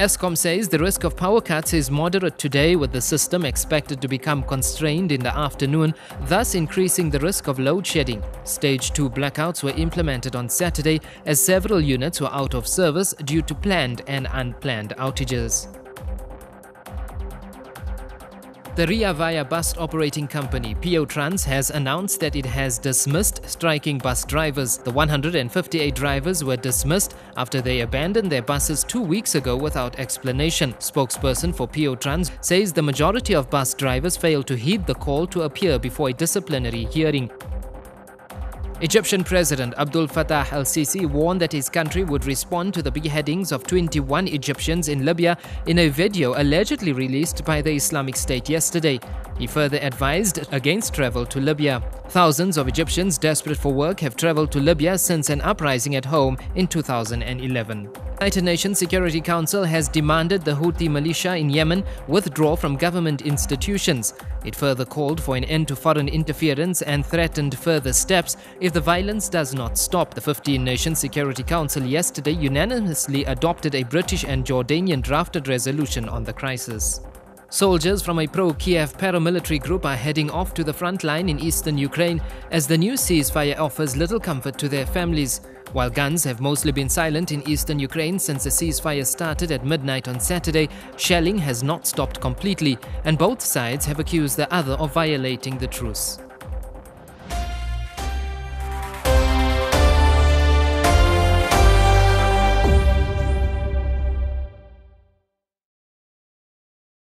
Eskom says the risk of power cuts is moderate today with the system expected to become constrained in the afternoon, thus increasing the risk of load shedding. Stage 2 blackouts were implemented on Saturday as several units were out of service due to planned and unplanned outages. The Rea Vaya bus operating company, Piotrans, has announced that it has dismissed striking bus drivers. The 158 drivers were dismissed after they abandoned their buses two weeks ago without explanation. Spokesperson for Piotrans says the majority of bus drivers failed to heed the call to appear before a disciplinary hearing. Egyptian President Abdul Fattah al-Sisi warned that his country would respond to the beheadings of 21 Egyptians in Libya in a video allegedly released by the Islamic State yesterday. He further advised against travel to Libya. Thousands of Egyptians desperate for work have traveled to Libya since an uprising at home in 2011. United Nations Security Council has demanded the Houthi militia in Yemen withdraw from government institutions. It further called for an end to foreign interference and threatened further steps if the violence does not stop. The 15-nation Security Council yesterday unanimously adopted a British and Jordanian drafted resolution on the crisis. Soldiers from a pro-Kiev paramilitary group are heading off to the front line in eastern Ukraine as the new ceasefire offers little comfort to their families. While guns have mostly been silent in eastern Ukraine since the ceasefire started at midnight on Saturday, shelling has not stopped completely, and both sides have accused the other of violating the truce.